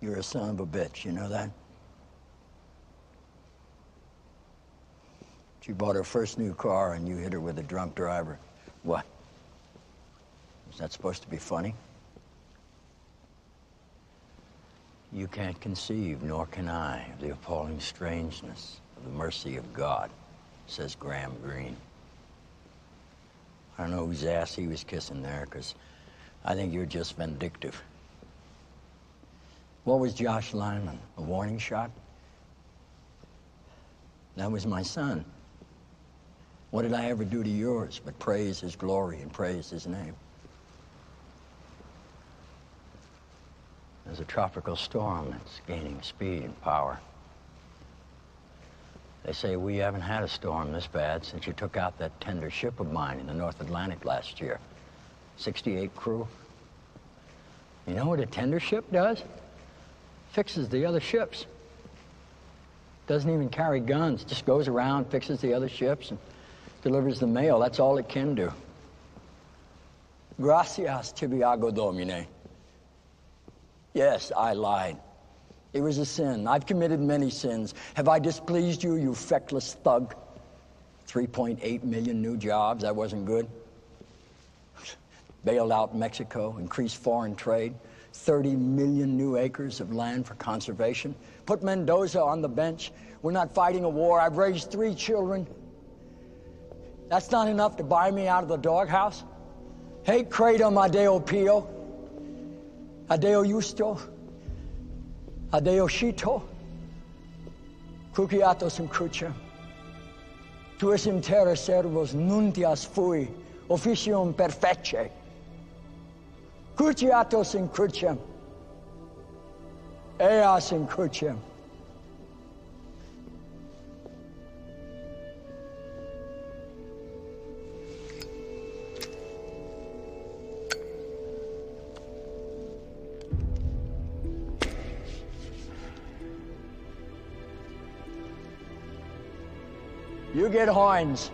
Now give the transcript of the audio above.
You're a son of a bitch, you know that? She bought her first new car and you hit her with a drunk driver. What? Is that supposed to be funny? You can't conceive, nor can I, of the appalling strangeness of the mercy of God, says Graham Greene. I don't know whose ass he was kissing there, because I think you're just vindictive. What was Josh Lyman? A warning shot? That was my son. What did I ever do to yours but praise his glory and praise his name? There's a tropical storm that's gaining speed and power. They say we haven't had a storm this bad since you took out that tender ship of mine in the North Atlantic last year. 68 crew. You know what a tender ship does? Fixes the other ships. Doesn't even carry guns, just goes around, fixes the other ships, and delivers the mail. That's all it can do. Gracias, Tibiago Domine. Yes, I lied. It was a sin. I've committed many sins. Have I displeased you, you feckless thug? 3.8 million new jobs, that wasn't good. Bailed out Mexico, increased foreign trade, 30 million new acres of land for conservation. Put Mendoza on the bench. We're not fighting a war. I've raised three children. That's not enough to buy me out of the doghouse. Hey, Credo Adeo Pio. Adeo Justo. Adeo Shito. Cruciatos in cruciam. Tuis in terra servos nuntias fui, officium perfecce. Cruciatos in cruciam. Eos in cruciam. You get Hoynes.